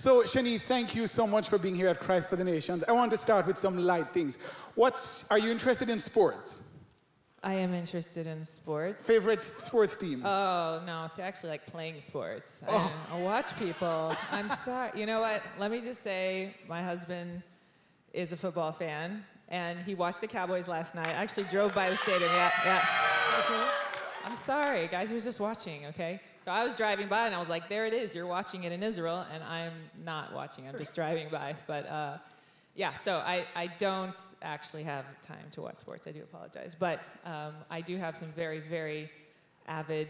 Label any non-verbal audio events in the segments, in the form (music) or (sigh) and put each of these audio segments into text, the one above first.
So, Shani, thank you so much for being here at Christ for the Nations. I want to start with some light things. What's, are you interested in sports? I am interested in sports. Favorite sports team? Oh, no. so I actually like playing sports. I, oh. I watch people. I'm sorry. You know what? Let me just say my husband is a football fan, and he watched the Cowboys last night. I actually drove by the stadium. Yeah, yeah. I'm sorry, guys. He was just watching, okay? So I was driving by, and I was like, there it is. You're watching it in Israel, and I'm not watching. I'm just driving by. But uh, yeah, so I, I don't actually have time to watch sports. I do apologize. But um, I do have some very, very avid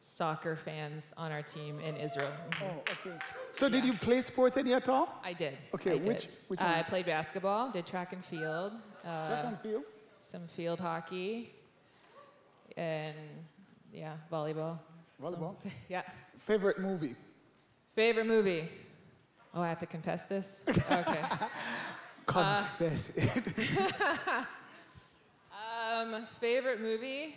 soccer fans on our team in Israel. Mhm. Oh, okay. So, did you play sports any at all? I did. Okay, I did. which- which Uh, I played basketball, did track and field, uh, Track and field? some field hockey, and yeah, volleyball. Volleyball? Some- (laughs) yeah. Favorite movie? Favorite movie? Oh, I have to confess this? Okay. (laughs) Confess it. (laughs) Um, favorite movie?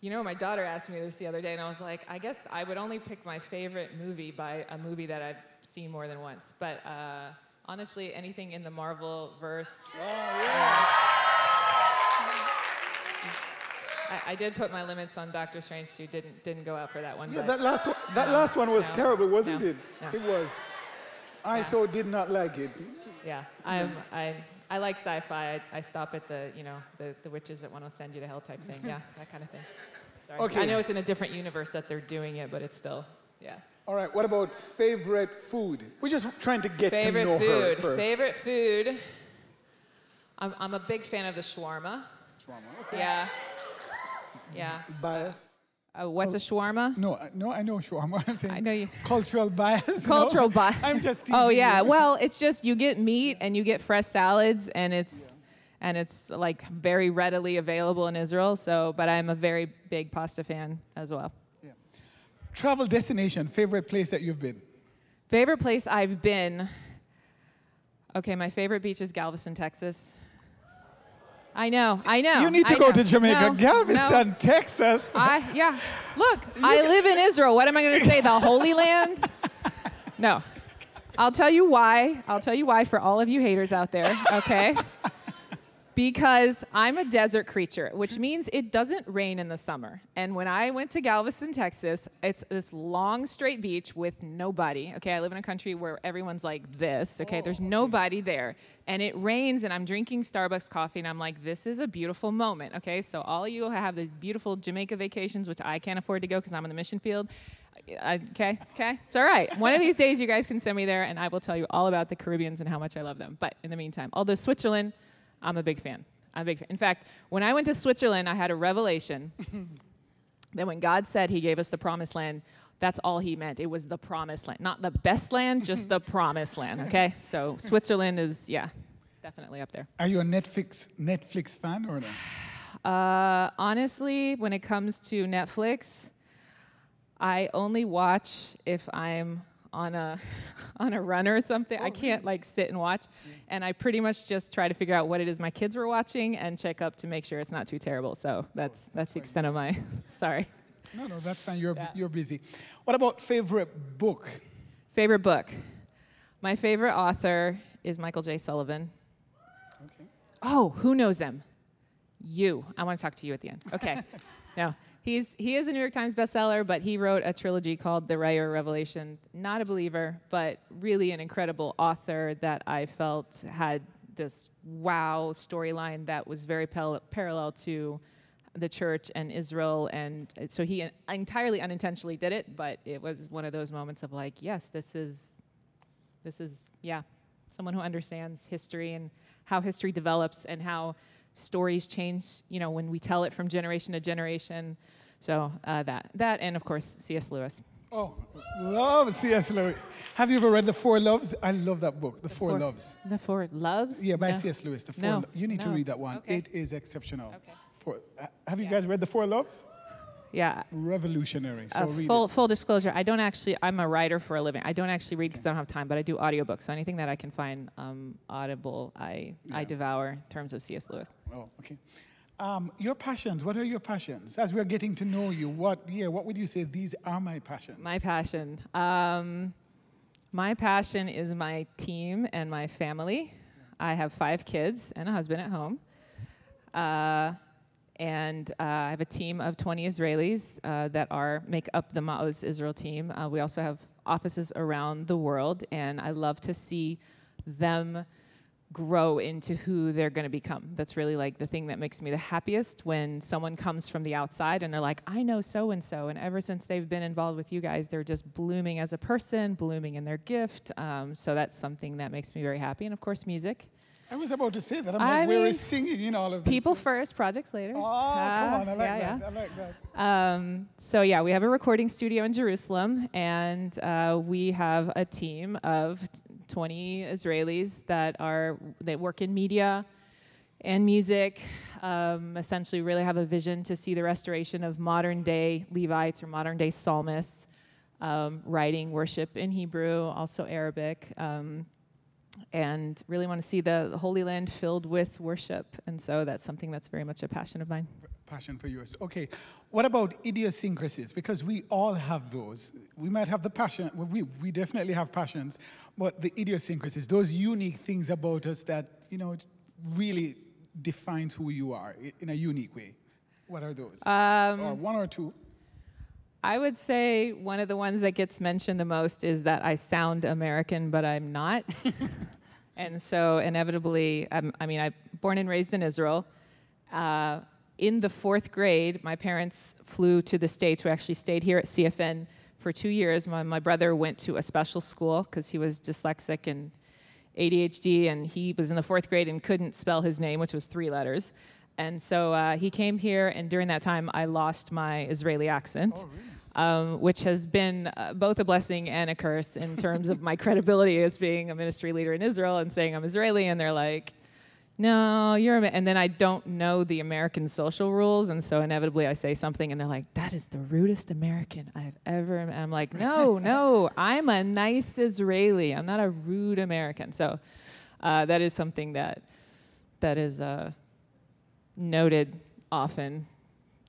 You know, my daughter asked me this the other day, and I was like, I guess I would only pick my favorite movie by a movie that I've seen more than once. But uh, honestly, anything in the Marvel verse. I, I did put my limits on Doctor Strange too. Didn't didn't go out for that one. yeah, that last one, that No, last one was no, terrible, wasn't no, it? It was. I so did not like it. yeah, I'm I. I like sci-fi. I, I stop at the, you know, the, the witches that want to send you to hell type thing. (laughs) Yeah, that kind of thing. Sorry. Okay. I know it's in a different universe that they're doing it, but it's still, yeah. All right, what about favorite food? We're just trying to get Favorite to know her first. Favorite food. I'm, I'm a big fan of the shawarma. Shawarma. Okay. Yeah. Yeah. Bias? Uh, what's a shawarma? No, I- no, I know shawarma. (laughs) I'm saying I know you. cultural bias. Cultural bias. (laughs) I'm just Oh teasing yeah. you. (laughs) Well, it's just you get meat and you get fresh salads and it's and it's like very readily available in Israel. So, but I'm a very big pasta fan as well. Travel destination, favorite place that you've been? Favorite place I've been. Okay, my favorite beach is Galveston, Texas. I know, I know. you need to I go know. to Jamaica, No, Galveston, no. Texas. I yeah. Look, I live in Israel. What am I going to say? The Holy Land? No. I'll tell you why. I'll tell you why for all of you haters out there, okay? Because I'm a desert creature, which means it doesn't rain in the summer. And when I went to Galveston, Texas, it's this long straight beach with nobody. Okay, I live in a country where everyone's like this. Okay, oh, there's nobody there. And it rains and I'm drinking Starbucks coffee and I'm like, this is a beautiful moment. Okay, so all of you have these beautiful Jamaica vacations, which I can't afford to go because I'm in the mission field. I- Okay, okay, it's all right. One of these days, you guys can send me there, and I will tell you all about the Caribbeans and how much I love them. But in the meantime, although Switzerland, I'm a big fan. I'm a big fan. In fact, when I went to Switzerland, I had a revelation (laughs) that when God said He gave us the promised land, that's all He meant. It was the promised land, not the best land, just the (laughs) promised land. Okay, so Switzerland is yeah, definitely up there. Are you a Netflix Netflix fan or no? (sighs) Uh, honestly, when it comes to Netflix, I only watch if I'm on a (laughs) on a run or something. I oh, can't like sit and watch, mm. and I pretty much just try to figure out what it is my kids were watching and check up to make sure it's not too terrible. So oh, that's that's the extent of my (laughs) sorry. No, no, that's fine. You're Yeah. you're busy. What about favorite book? Favorite book. My favorite author is Michael J. Sullivan. Okay. Oh, who knows him? You. I want to talk to you at the end. Okay. (laughs) no. He's he is a New York Times bestseller, but he wrote a trilogy called The Riyria Revelation. Not a believer, but really an incredible author that I felt had this wow storyline that was very pal- parallel to the church and Israel, and so he entirely unintentionally did it, but it was one of those moments of like, yes, this is this is yeah someone who understands history and how history develops and how stories change you know when we tell it from generation to generation so uh, that that and of course cs lewis Oh, love C.S. Lewis. Have you ever read The Four Loves? I love that book, The, Four, Four- Loves. the four loves Yeah, by No. C.S. Lewis. The Four. No, Lo- you need to read that one. Okay. It is exceptional. Okay. Four, uh, have you Yeah. guys read The Four Loves? yeah Revolutionary. So uh, read full, full disclosure i don't actually i'm a writer for a living i don't actually read because i don't have time but i do audiobooks so anything that i can find um, audible i i devour in terms of cs lewis Oh, okay. Um, your passions. What are your passions? As we're getting to know you, what yeah, what would you say? These are my passions. My passion. Um, My passion is my team and my family. I have five kids and a husband at home. Uh, and uh, I have a team of 20 Israelis uh, that are make up the Maoz Israel team. Uh, we also have offices around the world, and I love to see them grow into who they're going to become. That's really like the thing that makes me the happiest when someone comes from the outside and they're like, I know so and so. And ever since they've been involved with you guys, they're just blooming as a person, blooming in their gift. Um, so that's something that makes me very happy. And of course, music. I was about to say that. I'm I like, where is singing in all of this? People first, projects later. Oh, Ah, come on. I like yeah, that. yeah. I like that. Um, so yeah, we have a recording studio in Jerusalem, and uh, we have a team of 20 Israelis that are they work in media and music. Um, essentially, really have a vision to see the restoration of modern day Levites or modern day psalmists, um, writing worship in Hebrew, also Arabic. Um, and really want to see the Holy Land filled with worship. And so that's something that's very much a passion of mine. Passion for yours. Okay. What about idiosyncrasies? Because we all have those. We might have the passion, we, we definitely have passions, but the idiosyncrasies, those unique things about us that, you know, really defines who you are in a unique way. What are those? Um, or one or two? I would say one of the ones that gets mentioned the most is that I sound American, but I'm not. (laughs) and so, inevitably, I'm, I mean, I'm born and raised in Israel. Uh, in the fourth grade, my parents flew to the States. We actually stayed here at CFN for two years. My, my brother went to a special school because he was dyslexic and ADHD, and he was in the fourth grade and couldn't spell his name, which was three letters. And so uh, he came here, and during that time, I lost my Israeli accent, um, which has been uh, both a blessing and a curse in terms of my (laughs) credibility as being a ministry leader in Israel and saying I'm Israeli, and they're like, no, you're, Amer-" and then I don't know the American social rules, and so inevitably I say something, and they're like, "That is the rudest American I've ever." And I'm like, "No, no, I'm a nice Israeli. I'm not a rude American." So uh, that is something that that is uh, noted often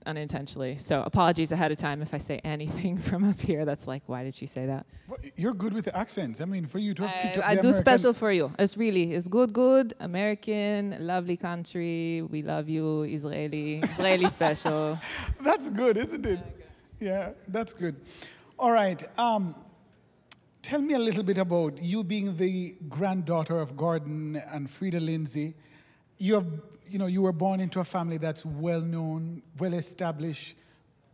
unintentionally. So apologies ahead of time if I say anything (laughs) from up here that's like, "Why did she say that?" Well, You're good with the accents. I mean, for you to I, up I do special for you. It's really, it's good, good, American, lovely country. We love you, Israeli, Israeli (laughs) special. That's good, isn't it? Yeah, that's good. All right. Um, tell me a little bit about you being the granddaughter of Gordon and Freda Lindsay. You have, you know, you were born into a family that's well known, well established,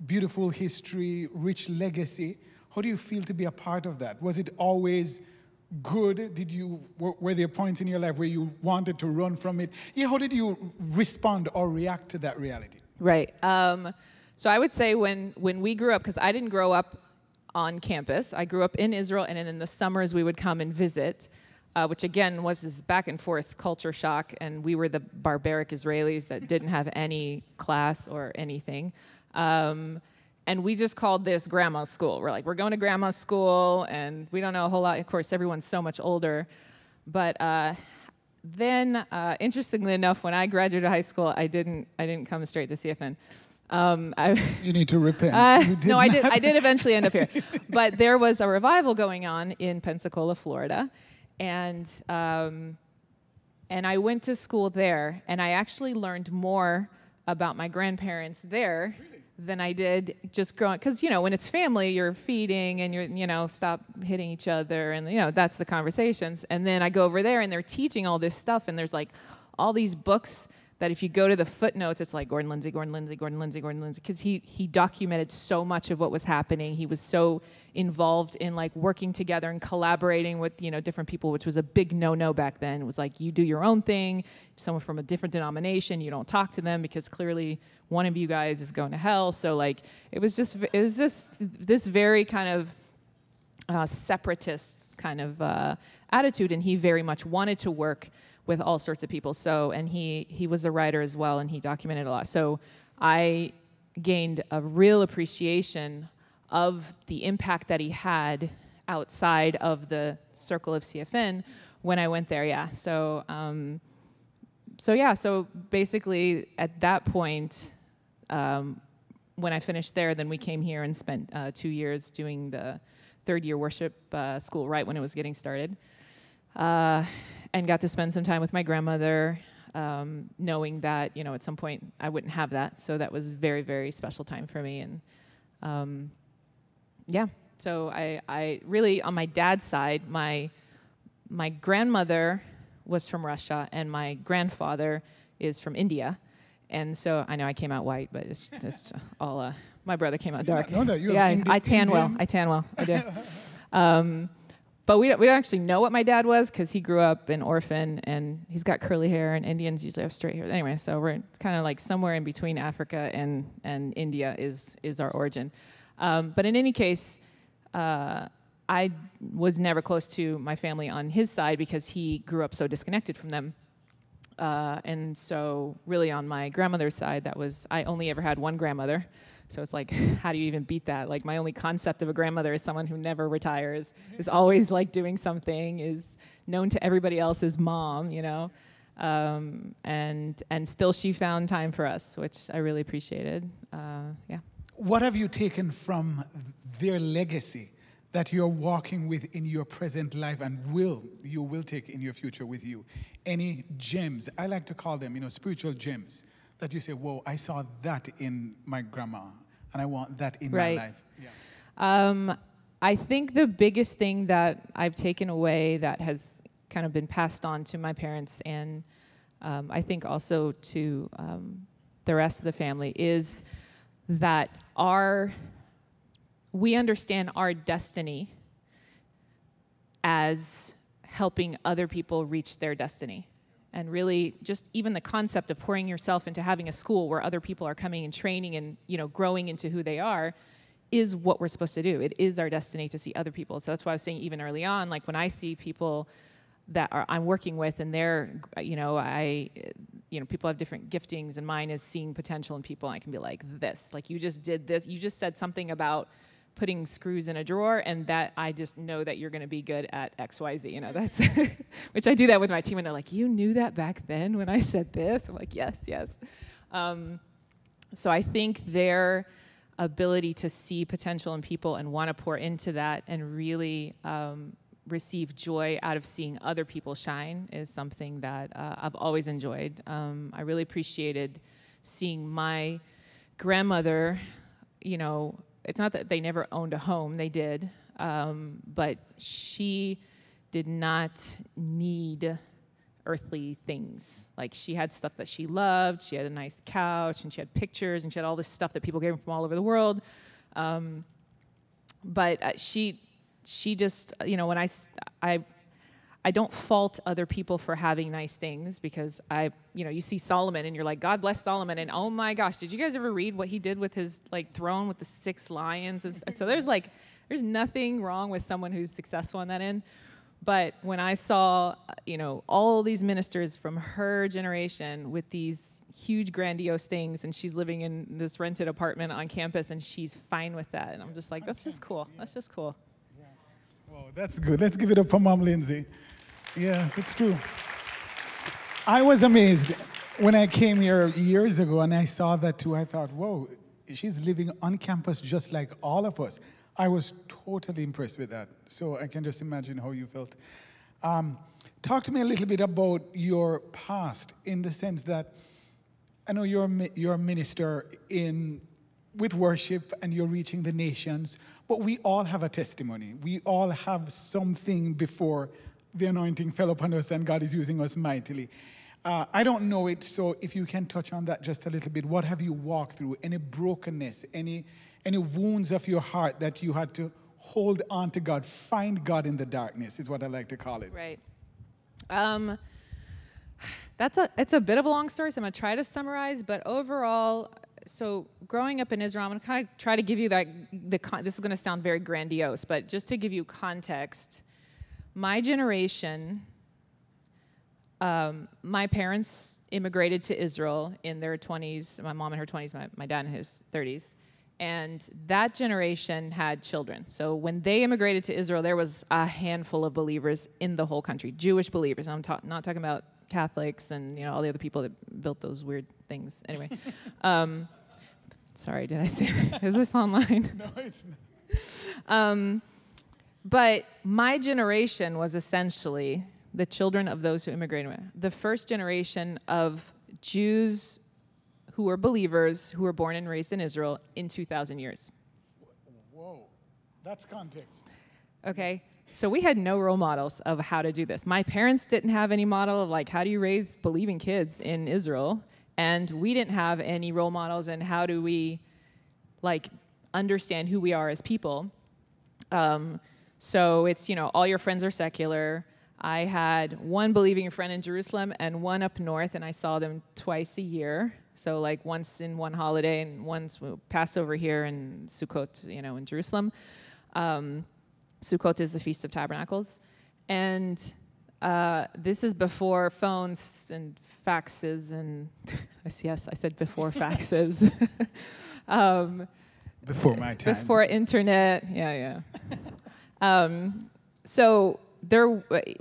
beautiful history, rich legacy. How do you feel to be a part of that? Was it always good? Did you were, there points in your life where you wanted to run from it? Yeah, how did you respond or react to that reality? Right. Um, so I would say when when we grew up, because I didn't grow up on campus. I grew up in Israel, and in the summers we would come and visit, uh, which again was this back and forth culture shock, and we were the barbaric Israelis that didn't have any class or anything. Um, and we just called this grandma's school. We're like, we're going to grandma's school, and we don't know a whole lot. Of course, everyone's so much older. But uh, then, uh, interestingly enough, when I graduated high school, I didn't, I didn't come straight to CFN. Um, (laughs) I, You need to repent. uh, no, I did. I did eventually end up here, (laughs) but there was a revival going on in Pensacola, Florida, and um, and I went to school there, and I actually learned more about my grandparents there than I did just growing. Because you know, when it's family, you're feeding and you're you know stop hitting each other, and you know that's the conversations. And then I go over there, and they're teaching all this stuff, and there's like all these books that if you go to the footnotes, it's like Gordon Lindsay, Gordon Lindsay, Gordon Lindsay, Gordon Lindsay, because he he documented so much of what was happening. He was so involved in like working together and collaborating with you know different people, which was a big no-no back then. It was like you do your own thing. Someone from a different denomination, you don't talk to them because clearly one of you guys is going to hell. So like it was just it was just this very kind of uh, separatist kind of uh, attitude, and he very much wanted to work with all sorts of people. So, and he he was a writer as well, and he documented a lot. So, I gained a real appreciation of the impact that he had outside of the circle of CFN when I went there. Yeah. So. Um, so yeah, so basically at that point, um, when I finished there, then we came here and spent uh, two years doing the third year worship uh, school right when it was getting started, uh, and got to spend some time with my grandmother. Um, knowing that you know at some point I wouldn't have that, so that was very very special time for me, and um, yeah. So I, I really on my dad's side, my my grandmother was from Russia, and my grandfather is from India. And so I know I came out white, but it's, it's (laughs) all. Uh, my brother came out dark. know that. You have yeah, I tan well. I tan well. I do. (laughs) um, but we don't, we don't actually know what my dad was because he grew up an orphan and he's got curly hair, and Indians usually have straight hair. Anyway, so we're kind of like somewhere in between Africa and, and India is, is our origin. Um, but in any case, uh, I was never close to my family on his side because he grew up so disconnected from them. Uh, and so, really, on my grandmother's side, that was I only ever had one grandmother. So it's like, (laughs) how do you even beat that? Like, my only concept of a grandmother is someone who never retires, is always like doing something, is known to everybody else as mom, you know. Um, and and still, she found time for us, which I really appreciated. Uh, yeah. What have you taken from their legacy that you're walking with in your present life and will you will take in your future with you? Any gems? I like to call them, you know, spiritual gems that you say, "Whoa, I saw that in my grandma, and I want that in Right. my life." Yeah. Um, I think the biggest thing that I've taken away that has kind of been passed on to my parents and um, I think also to um, the rest of the family is that our we understand our destiny as helping other people reach their destiny. And really just even the concept of pouring yourself into having a school where other people are coming and training and, you know, growing into who they are is what we're supposed to do. It is our destiny to see other people. So that's why I was saying even early on, like when I see people that are I'm working with and they're you know I you know people have different giftings and mine is seeing potential in people I can be like this like you just did this you just said something about putting screws in a drawer and that I just know that you're going to be good at XYZ you know that's (laughs) which I do that with my team and they're like you knew that back then when I said this I'm like yes yes um, so I think their ability to see potential in people and want to pour into that and really um, receive joy out of seeing other people shine is something that uh, I've always enjoyed. Um, I really appreciated seeing my grandmother, you know, it's not that they never owned a home, they did, um, but she did not need earthly things. Like she had stuff that she loved, she had a nice couch, and she had pictures, and she had all this stuff that people gave her from all over the world. Um, but uh, she she just you know when I I I don't fault other people for having nice things because I you know you see Solomon and you're like God bless Solomon. And oh my gosh did you guys ever read what he did with his like throne with the six lions and so there's like there's nothing wrong with someone who's successful on that end. But when I saw you know all these ministers from her generation with these huge grandiose things and she's living in this rented apartment on campus and she's fine with that. And I'm just like that's just cool. That's just cool. Wow, that's good. Let's give it up for Mom Lindsay. Yes, it's true. I was amazed when I came here years ago and I saw that too. I thought, whoa, she's living on campus just like all of us. I was totally impressed with that. So I can just imagine how you felt. Um, talk to me a little bit about your past in the sense that I know you're you're a minister in with worship and you're reaching the nations, but we all have a testimony. We all have something before the anointing fell upon us and God is using us mightily. Uh, I don't know it, so if you can touch on that just a little bit, what have you walked through? Any brokenness, any any wounds of your heart that you had to hold on to God, find God in the darkness, is what I like to call it. Right. Um, that's a it's a bit of a long story, so I'm gonna try to summarize. But overall, so growing up in Israel, I'm gonna kind of try to give you that the this is gonna sound very grandiose, but just to give you context, my generation, um, my parents immigrated to Israel in their 20s. My mom in her 20s, my, my dad in his 30s. And that generation had children. So when they immigrated to Israel, there was a handful of believers in the whole country, Jewish believers. I'm ta- not talking about Catholics and you know all the other people that built those weird things. Anyway, (laughs) um, sorry, did I say? (laughs) Is this online? No, it's not. Um, but my generation was essentially the children of those who immigrated. The first generation of Jews who were believers who were born and raised in Israel in 2,000 years. Whoa, that's context. Okay, so we had no role models of how to do this. My parents didn't have any model of like how do you raise believing kids in Israel, and we didn't have any role models in how do we like understand who we are as people. Um, so it's you know all your friends are secular. I had one believing friend in Jerusalem and one up north, and I saw them twice a year. So like once in one holiday and once Passover here and Sukkot, you know, in Jerusalem. Um, Sukkot is the Feast of Tabernacles. And uh, this is before phones and faxes and (laughs) yes, I said before faxes. (laughs) um, before my time. Before internet, yeah, yeah. (laughs) um, so there,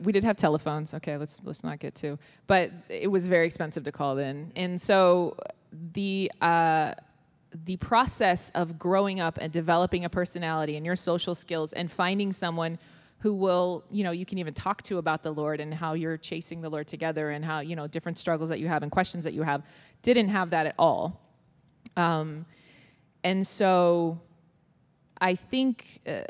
we did have telephones. Okay, let's let's not get to. But it was very expensive to call in, and so the. Uh, the process of growing up and developing a personality and your social skills and finding someone who will, you know, you can even talk to about the Lord and how you're chasing the Lord together and how, you know, different struggles that you have and questions that you have, didn't have that at all. Um, and so I think uh,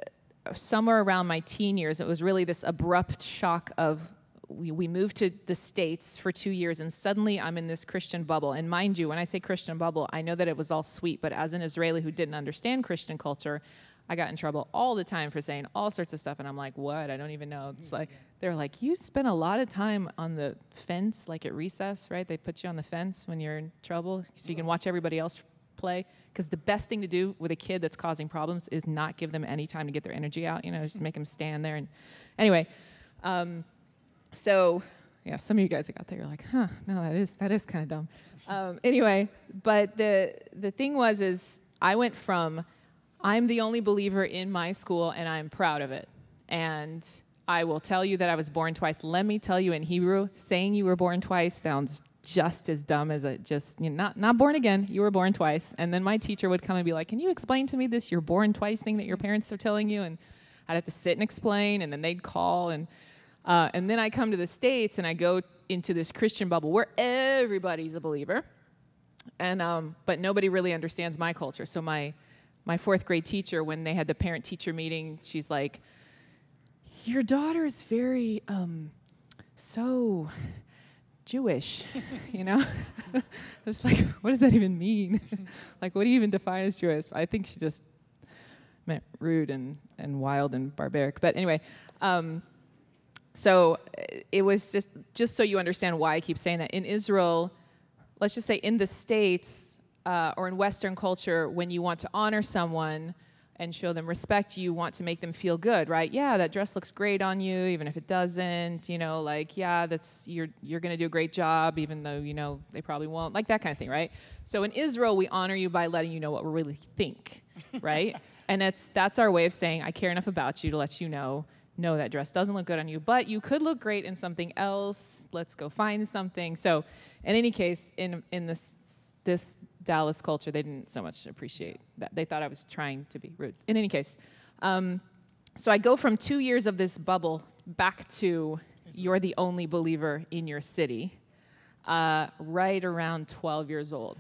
somewhere around my teen years, it was really this abrupt shock of we, we moved to the States for two years, and suddenly I'm in this Christian bubble. And mind you, when I say Christian bubble, I know that it was all sweet, but as an Israeli who didn't understand Christian culture, I got in trouble all the time for saying all sorts of stuff, and I'm like, what? I don't even know. It's like they're like, you spend a lot of time on the fence, like at recess, right? They put you on the fence when you're in trouble, so you can watch everybody else play. Because the best thing to do with a kid that's causing problems is not give them any time to get their energy out. You know, just make them stand there. And anyway, um, so yeah, some of you guys that got there, you're like, huh, no, that is that is kind of dumb. Um, anyway, but the the thing was is I went from I'm the only believer in my school and I'm proud of it. And I will tell you that I was born twice. Let me tell you in Hebrew, saying you were born twice sounds just as dumb as it just you know, not not born again. You were born twice. And then my teacher would come and be like, "Can you explain to me this you're born twice thing that your parents are telling you?" And I'd have to sit and explain, and then they'd call and uh, and then I come to the States and I go into this Christian bubble where everybody's a believer. And, um, but nobody really understands my culture. So my, my fourth grade teacher, when they had the parent teacher meeting, she's like, Your daughter is very um, so Jewish, (laughs) you know? (laughs) Was like, What does that even mean? (laughs) like, what do you even define as Jewish? I think she just meant rude and, and wild and barbaric. But anyway, um, so it was just just so you understand why I keep saying that. In Israel, let's just say in the states uh, or in Western culture, when you want to honor someone and show them respect, you want to make them feel good, right? Yeah, that dress looks great on you, even if it doesn't. You know, like yeah, that's you're you're gonna do a great job, even though you know they probably won't. Like that kind of thing, right? So in Israel, we honor you by letting you know what we really think, right? (laughs) and it's that's our way of saying I care enough about you to let you know no, that dress doesn't look good on you, but you could look great in something else. Let's go find something. So, in any case, in in this this Dallas culture, they didn't so much appreciate that. They thought I was trying to be rude. In any case, um, so I go from two years of this bubble back to you're the only believer in your city, uh, right around 12 years old.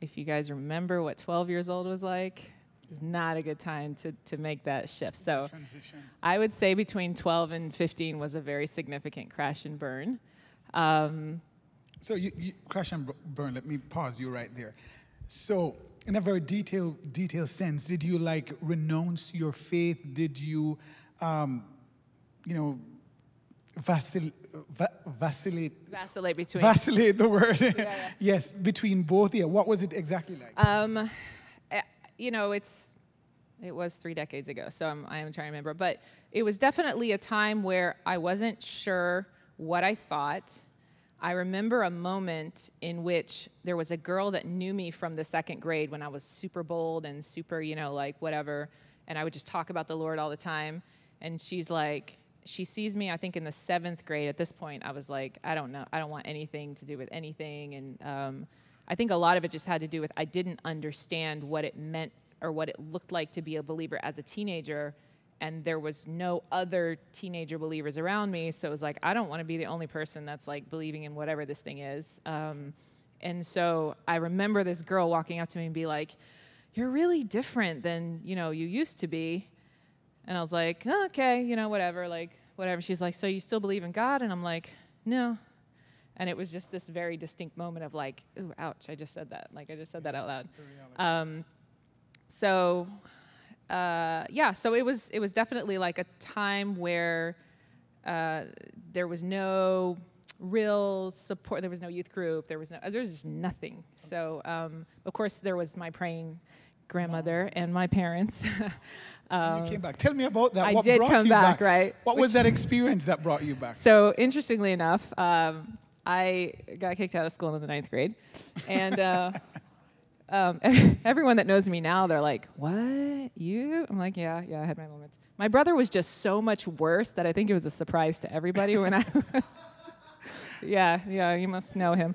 If you guys remember what 12 years old was like, is not a good time to, to make that shift. So Transition. I would say between 12 and 15 was a very significant crash and burn. Um, so you, you, crash and burn, let me pause you right there. So in a very detailed, detailed sense, did you like renounce your faith? Did you, um, you know, vacil- va- vacillate? Vacillate between. Vacillate the word. Yeah, yeah. (laughs) yes, between both. Yeah. What was it exactly like? Um, you know, it's it was three decades ago, so I'm, I am trying to remember. But it was definitely a time where I wasn't sure what I thought. I remember a moment in which there was a girl that knew me from the second grade when I was super bold and super, you know, like whatever. And I would just talk about the Lord all the time. And she's like, she sees me, I think, in the seventh grade. At this point, I was like, I don't know. I don't want anything to do with anything. And um, I think a lot of it just had to do with I didn't understand what it meant or what it looked like to be a believer as a teenager. And there was no other teenager believers around me. So it was like, I don't want to be the only person that's like believing in whatever this thing is. Um, and so I remember this girl walking up to me and be like, "You're really different than you know you used to be." And I was like, oh, "Okay, you know, whatever, like whatever." She's like, "So you still believe in God?" And I'm like, "No." And it was just this very distinct moment of like, "Ooh, ouch! I just said that. Like I just said that out loud." Um, so uh, yeah, so it was it was definitely like a time where uh, there was no real support. There was no youth group. There was no. There was just nothing. So um, of course there was my praying grandmother and my parents. (laughs) um, you came back. Tell me about that. I what did brought come you back, right? What was that experience that brought you back? So interestingly enough, um, I got kicked out of school in the ninth grade, and uh, (laughs) um, (laughs) everyone that knows me now, they're like, "What you?" I'm like, "Yeah, yeah, I had my moments." My brother was just so much worse that I think it was a surprise to everybody when I. (laughs) yeah, yeah, you must know him.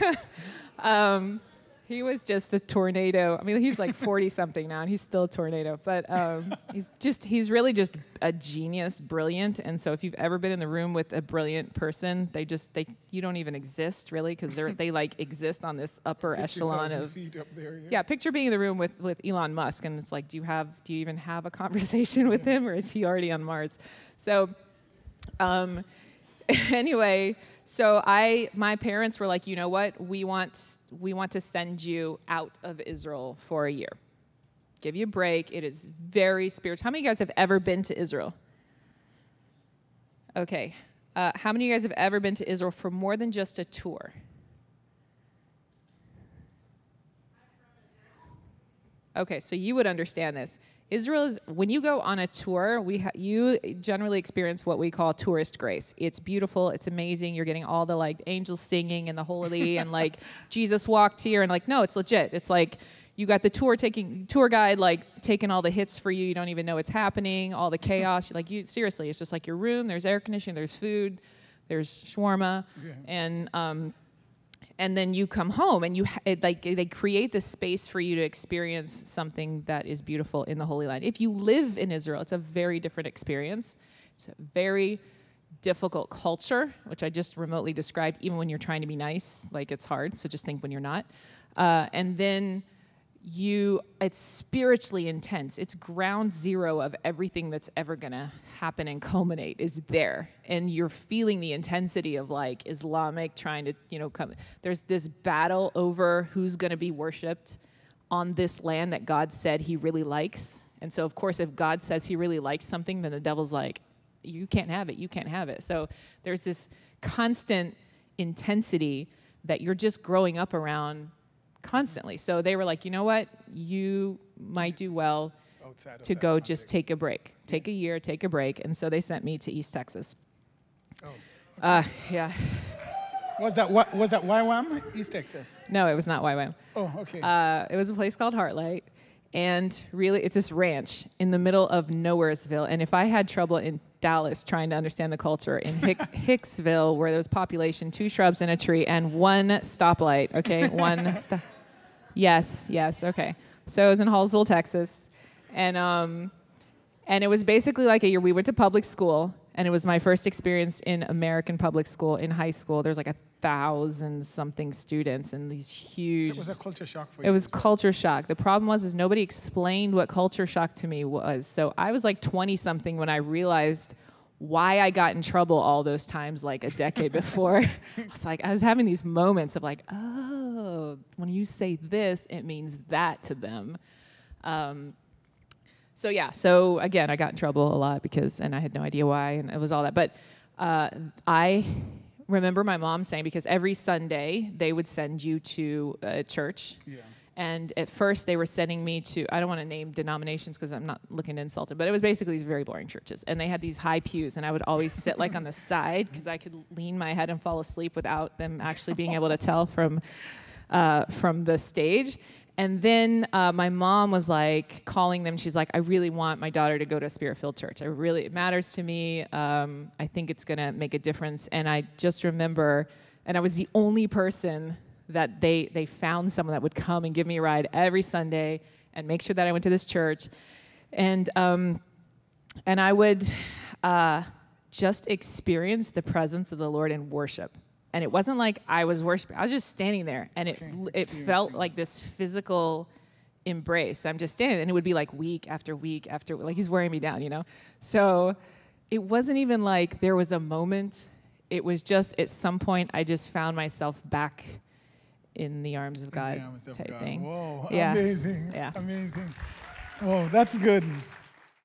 (laughs) um, he was just a tornado. I mean, he's like 40 something now, and he's still a tornado. But um, he's just, he's really just a genius, brilliant. And so, if you've ever been in the room with a brilliant person, they just, they, you don't even exist really, because they're, they like exist on this upper echelon of. feet up there, yeah. Yeah, picture being in the room with, with Elon Musk, and it's like, do you have, do you even have a conversation with him, or is he already on Mars? So, um, (laughs) anyway, so I, my parents were like, you know what? We want, we want to send you out of Israel for a year. Give you a break. It is very spiritual. How many of you guys have ever been to Israel? Okay. Uh, how many of you guys have ever been to Israel for more than just a tour? Okay, so you would understand this. Israel is when you go on a tour, we ha- you generally experience what we call tourist grace. It's beautiful, it's amazing. You're getting all the like angels singing and the holy (laughs) and like Jesus walked here and like no, it's legit. It's like you got the tour taking tour guide like taking all the hits for you. You don't even know what's happening, all the (laughs) chaos. Like you seriously, it's just like your room. There's air conditioning, there's food, there's shawarma, Yeah. and um, and then you come home and you it, like they create this space for you to experience something that is beautiful in the Holy Land. If you live in Israel, it's a very different experience. It's a very difficult culture, which I just remotely described. Even when you're trying to be nice, like it's hard. So just think when you're not. Uh, and then you it's spiritually intense. It's ground zero of everything that's ever going to happen and culminate is there. And you're feeling the intensity of like islamic trying to you know come there's this battle over who's going to be worshiped on this land that god said he really likes. And so of course if god says he really likes something then the devil's like you can't have it you can't have it. So there's this constant intensity that you're just growing up around constantly. So they were like, you know what, you might do well to go just take a break, take a year, take a break. And so they sent me to East Texas. Oh. Uh, yeah, Was that what was that YWAM? East Texas. no, it was not YWAM. Oh, okay. Uh, it was a place called Heartlight. And really, it's this ranch in the middle of Nowheresville. And if I had trouble in Dallas trying to understand the culture, in Hicks, (laughs) Hicksville, where there was population, two shrubs and a tree, and one stoplight, okay? One stop. (laughs) Yes, yes, okay. So it was in Hallsville, Texas. And, um, and it was basically like a year. We went to public school, and it was my first experience in American public school in high school. There's like a thousand something students and these So huge. it was a culture shock for you. It was culture shock. The problem was is nobody explained what culture shock to me was. So I was like 20 something when I realized why I got in trouble all those times like a decade before. (laughs) I was like I was having these moments of like, oh, when you say this, it means that to them. Um, so yeah, so again, I got in trouble a lot because, and I had no idea why, and it was all that. But uh, I remember my mom saying because every Sunday they would send you to a church. Yeah. And at first they were sending me to I don't want to name denominations because I'm not looking to insult it, but it was basically these very boring churches. And they had these high pews, and I would always sit like on the (laughs) side because I could lean my head and fall asleep without them actually being able to tell from uh, from the stage. And then uh, my mom was like calling them. She's like, I really want my daughter to go to a spirit filled church. I really, it matters to me. Um, I think it's going to make a difference. And I just remember, and I was the only person that they, they found someone that would come and give me a ride every Sunday and make sure that I went to this church. And, um, and I would uh, just experience the presence of the Lord in worship. And it wasn't like I was worshiping; I was just standing there, and it Okay, it felt like this physical embrace. I'm just standing, and it would be like week after week after like he's wearing me down, you know. So it wasn't even like there was a moment. It was just at some point I just found myself back in the arms of God arms of type God. thing. Whoa, Yeah. amazing. Yeah. Amazing. Whoa, that's good.